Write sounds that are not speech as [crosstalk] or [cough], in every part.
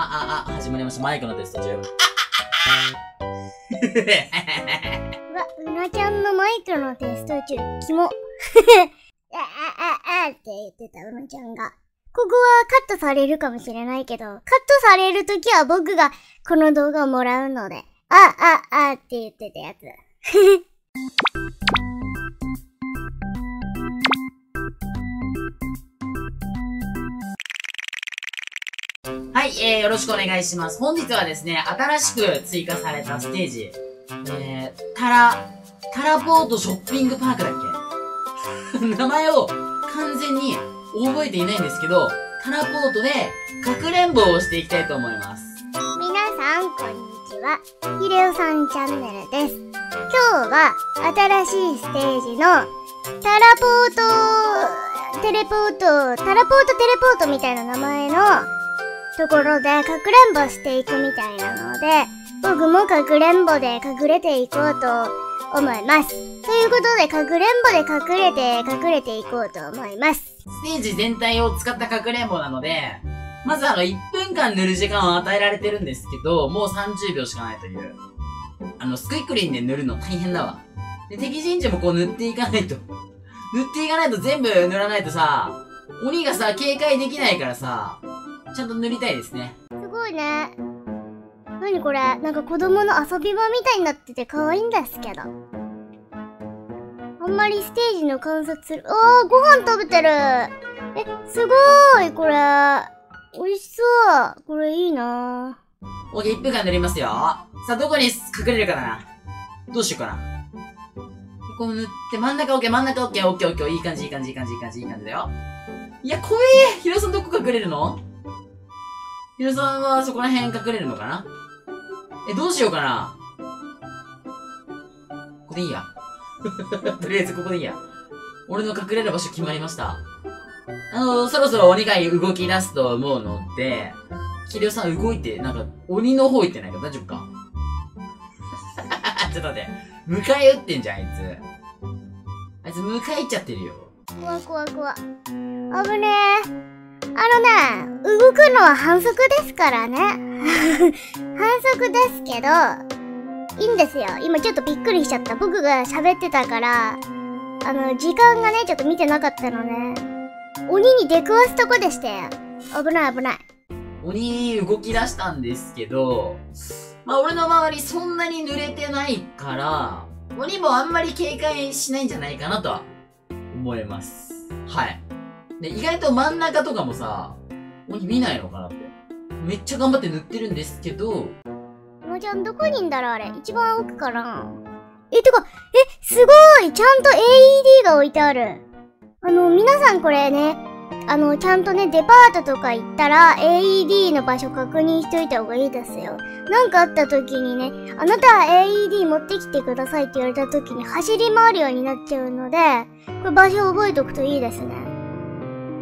あ、あ、始まりました。マイクのテスト中。うわ、うなちゃんのマイクのテスト中、キモ。[laughs] あ、あ、あ、あって言ってたうなちゃんが。ここはカットされるかもしれないけど、カットされるときは僕がこの動画をもらうので、あ、あ、あって言ってたやつ。えー、よろしくお願いします。本日はですね、新しく追加されたステージ、えー、タラ、タラポートショッピングパークだっけ？[laughs] 名前を完全に覚えていないんですけど、タラポートでかくれんぼをしていきたいと思います。皆さん、こんにちは。ひれおさんチャンネルです。今日は、新しいステージの、タラポート、テレポート、タラポートテレポートみたいな名前の、ところで、かくれんぼしていくみたいなので、僕もかくれんぼで隠れていこうと思います。ということで、かくれんぼで隠れて、隠れていこうと思います。ステージ全体を使ったかくれんぼなので、まずあの、1分間塗る時間を与えられてるんですけど、もう30秒しかないという。あの、スクイックリンで塗るの大変だわ。で、敵陣地もこう塗っていかないと。[laughs] 塗っていかないと全部塗らないとさ、鬼がさ、警戒できないからさ、ちゃんと塗りたいですね。すごいね。なにこれ？なんか子供の遊び場みたいになってて可愛いんですけど。あんまりステージの観察する。あー、ご飯食べてる。え、すごーい、これ。美味しそう。これいいなオッケー、1分間塗りますよ。さあ、どこに隠れるかなどうしようかな。ここ塗って、真ん中オッケー、真ん中オッケー、オッケー、オッケー、いい感じ、いい感じ、いい感じ、いい感じ、いい感じだよ。いや、怖えヒロさんどこ隠れるの？ヒロさんはそこら辺隠れるのかな？え、どうしようかな？ここでいいや。[laughs] とりあえずここでいいや。俺の隠れる場所決まりました。あのそろそろ鬼が動き出すと思うので、ヒロさん動いて、なんか、鬼の方行ってないか大丈夫か [laughs] ちょっと待って。迎え撃ってんじゃん、あいつ。あいつ迎え撃っちゃってるよ。怖怖怖。危ねえ。あのね、動くのは反則ですからね。[laughs] 反則ですけど、いいんですよ。今ちょっとびっくりしちゃった。僕が喋ってたから、あの、時間がね、ちょっと見てなかったのね。鬼に出くわすとこでしたよ。危ない危ない。鬼動き出したんですけど、まあ俺の周りそんなに濡れてないから、鬼もあんまり警戒しないんじゃないかなとは思います。はい。で、意外と真ん中とかもさ、鬼見ないのかなって。めっちゃ頑張って塗ってるんですけど、もちゃんどこにいんだろうあれ。一番奥かなえ、てか、え、すごいちゃんと AED が置いてある。あの、皆さんこれね、あの、ちゃんとね、デパートとか行ったら AED の場所確認しといた方がいいですよ。なんかあった時にね、あなたは AED 持ってきてくださいって言われた時に走り回るようになっちゃうので、これ場所覚えておくといいですね。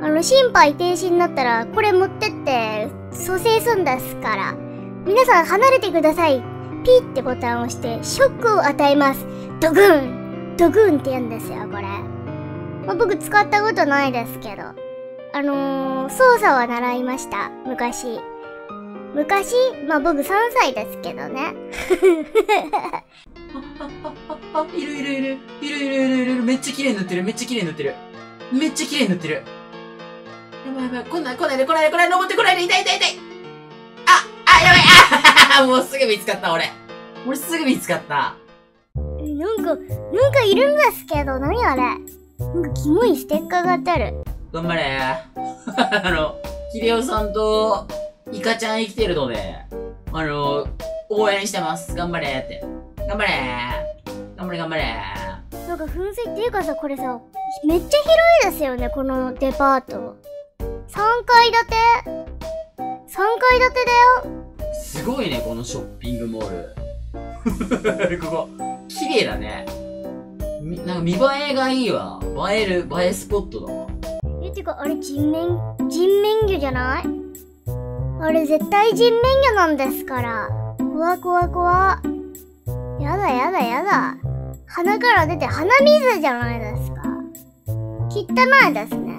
あの、心肺停止になったら、これ持ってって、蘇生すんですから。皆さん離れてください。ピッってボタンを押して、ショックを与えます。ドグンドグンって言うんですよ、これ。まあ、僕使ったことないですけど。あのー、操作は習いました。昔。昔？まあ僕3歳ですけどね。[laughs] あ、いるいる。いるいるいるいるいる。めっちゃ綺麗に塗ってる。めっちゃ綺麗に塗ってる。めっちゃ綺麗に塗ってる。やばいやばい。来ない来ないで来ないで来ないで登ってこないで。痛い痛い痛い。あ、あ、やばい。あ [laughs] もうすぐ見つかった、俺。俺すぐ見つかった。えなんか、なんかいるんですけど、何あれ？なんかキモいステッカーが貼ってある。頑張れ。[laughs] あの、秀夫さんと、イカちゃん生きてるので、あの、応援してます。頑張れって。頑張れ頑張れ頑張れなんか噴水っていうかさ、これさ、めっちゃ広いですよね、このデパート。3階建て ?3 階建てだよ。すごいね、このショッピングモール。[laughs] ここ、綺麗だね。みなんか見栄えがいいわ。映える、映えスポットだわ。え、てか、あれ人面、人面魚じゃない？あれ絶対人面魚なんですから。怖怖怖。やだやだやだ。鼻から出て鼻水じゃないですか。汚いですね。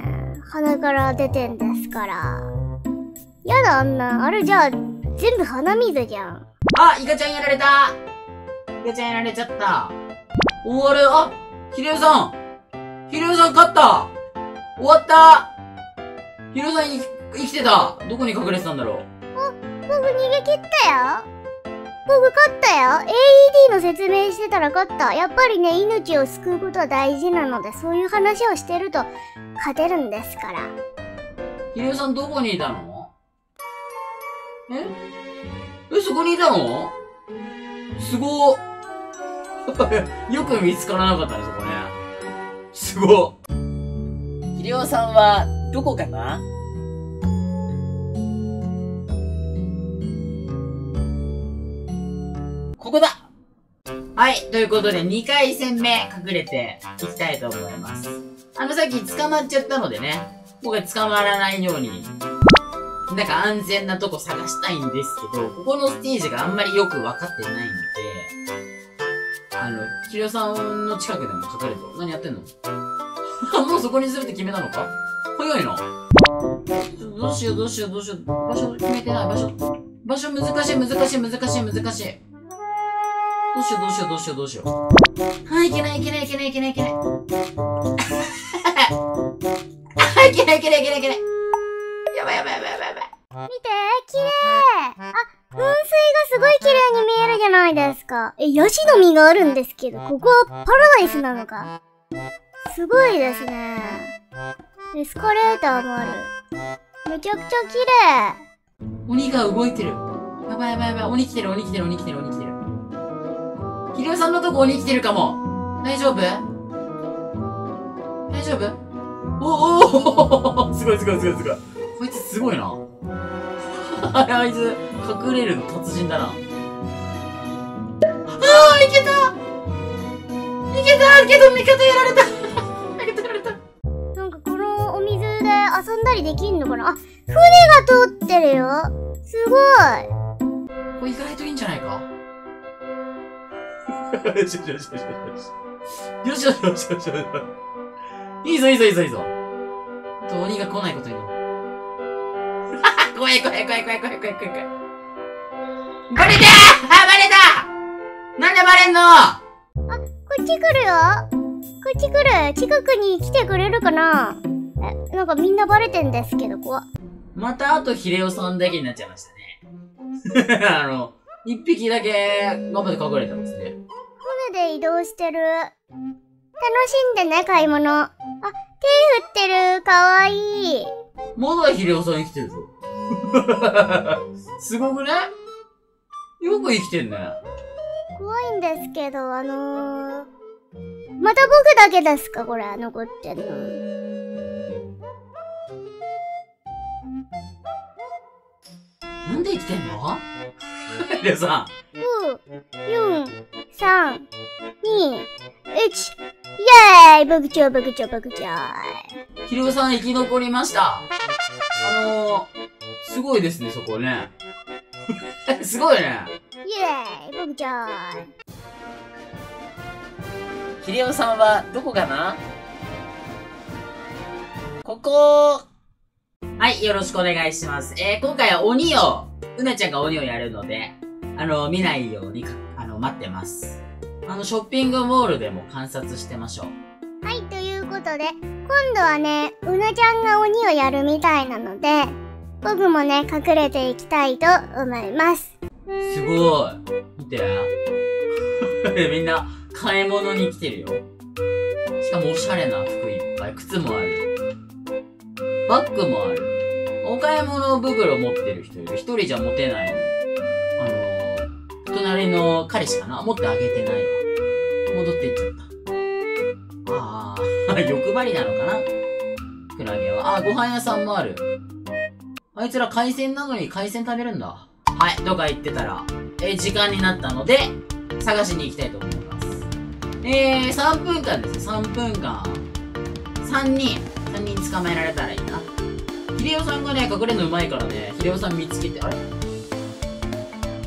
鼻から出てんですから。やだ、あんな。あれじゃあ、全部鼻水じゃん。あ、イカちゃんやられたイカちゃんやられちゃった。終わるあ、ヒレオさんヒレオさん勝った終わったヒレオさんい生きてたどこに隠れてたんだろう僕逃げ切ったよ。僕勝ったよ。AED の説明してたら勝った。やっぱりね、命を救うことは大事なので、そういう話をしてると勝てるんですから。ヒレオさんどこにいたの？え？え、そこにいたの？すごっ [laughs] よく見つからなかったね、そこね。すごっヒレオさんは、どこかな？はい、ということで2回戦目隠れていきたいと思います。あのさっき捕まっちゃったのでね、僕は捕まらないように、なんか安全なとこ探したいんですけど、ここのステージがあんまりよくわかってないんで、あの、キリオさんの近くでも隠れて、何やってんの？[laughs] もうそこにするって決めたのか？早いな。どうしようどうしようどうしよう。場所決めてない場所。場所難しい難しい難しい難しい。どうしようどうしようどうしようどうしよう。はい、いけないいけないいけないいけないいけない。はい、いけないいけない [laughs] いけないいけない。やばいやばいやばいやばいやばい。見て、綺麗あ、噴水がすごい綺麗に見えるじゃないですか。え、ヤシの実があるんですけど、ここはパラダイスなのか？すごいですね。エスカレーターもある。めちゃくちゃ綺麗。鬼が動いてる。やばいやばいやばい。鬼来てる鬼来てる鬼来てる鬼来てる。ひりおさんのとこ鬼来てるかも。大丈夫？大丈夫？おおすごいすごいすごいすごい。こいつすごいな。あれあいつ、隠れるの達人だな。ああいけたいけたけど味方やられた味方やられたなんかこのお水で遊んだりできんのかなあ、船が通ってるよ。すごい。これ意外といいんじゃないかよしよしよしよしよし。よしよしよしよしよし。いいぞいいぞいいぞいいぞ。あと鬼が来ないことになる。怖い怖い怖い怖い怖い怖い怖い怖い。バレたあバレたなんでバレんのあこっち来るよ。こっち来る。近くに来てくれるかなえ、なんかみんなバレてんですけど、怖っまたあとヒレオさんだけになっちゃいましたね。あの、一匹だけ頑張って隠れてますね。船で移動してる。楽しんでね、買い物。あ、手振ってる。かわいい。まだヒレオさん生きてるぞ。[laughs] すごくねよく生きてんね。怖いんですけど、あのー、また僕だけですか？これ、残ってんの。なんで生きてんの？ヒレオさん。5、4、3、2、1。イェーイ僕ちょ僕ちょ僕ちょヒレオさん生き残りました。あのー、すごいですね、そこね。[laughs] すごいね。イェーイ僕ちょヒレオさんはどこかな？ここはい、よろしくお願いします。えー、今回は鬼を、うなちゃんが鬼をやるので、あの、見ないようにか、あの、待ってます。あの、ショッピングモールでも観察してましょう。はい、ということで、今度はね、うなちゃんが鬼をやるみたいなので、僕もね、隠れていきたいと思います。すごい。見て。[laughs] みんな、買い物に来てるよ。しかもおしゃれな服いっぱい。靴もある。バッグもある。お買い物袋持ってる人いる。一人じゃ持てないの。あのー、隣の彼氏かな？持ってあげてないわ。戻っていっちゃった。ああ、[laughs] 欲張りなのかな？クラゲは。あー、ご飯屋さんもある。あいつら海鮮なのに海鮮食べるんだ。はい、どっか行ってたら、え時間になったので、探しに行きたいと思います。えー、3分間ですよ、3分間。3人、3人捕まえられたらいいな。ヒデオさんがね、隠れるのうまいからね、ヒデオさん見つけて、あれ？こ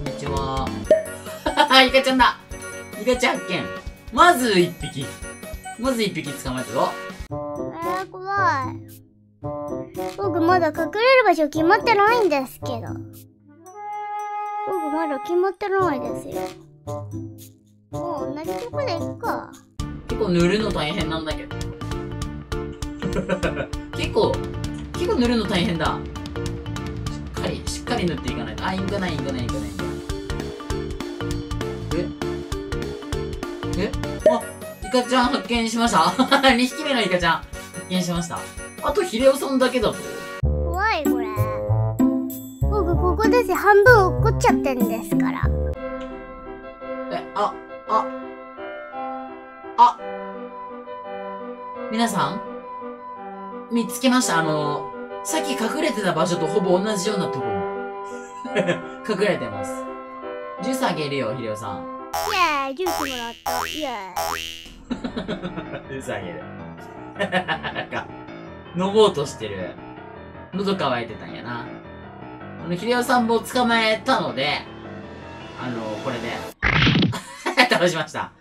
んにちは。[laughs] イカちゃんだイカちゃん発見。まず1匹。まず1匹捕まえたぞ。えー、怖い。僕僕まだ隠れる場所決まってないんですけど。僕まだ決まってないですよ。もう同じとこで行くか。結構塗るの大変なんだけど。結構、結構塗るの大変だ。しっかり、しっかり塗っていかないと。あ、インクない、インクない、インクない、インクない。ええあ、イカちゃん発見しました [laughs] ?2 匹目のイカちゃん発見しました。あと、ヒレオさんだけだと。怖いこれ。僕ここです半分落っこっちゃってんですから。え、あ、あ、あ、皆さん見つけました。あの、さっき隠れてた場所とほぼ同じようなところ。[laughs] 隠れてます。ジュースあげるよ、ヒレオさん。イェーイジュースもらった。イェーイ [laughs] ジュースあげる。[laughs] なんか、飲もうとしてる。喉乾いてたんやな。あの、ヒレオさんも捕まえたので、あの、これで、倒しました。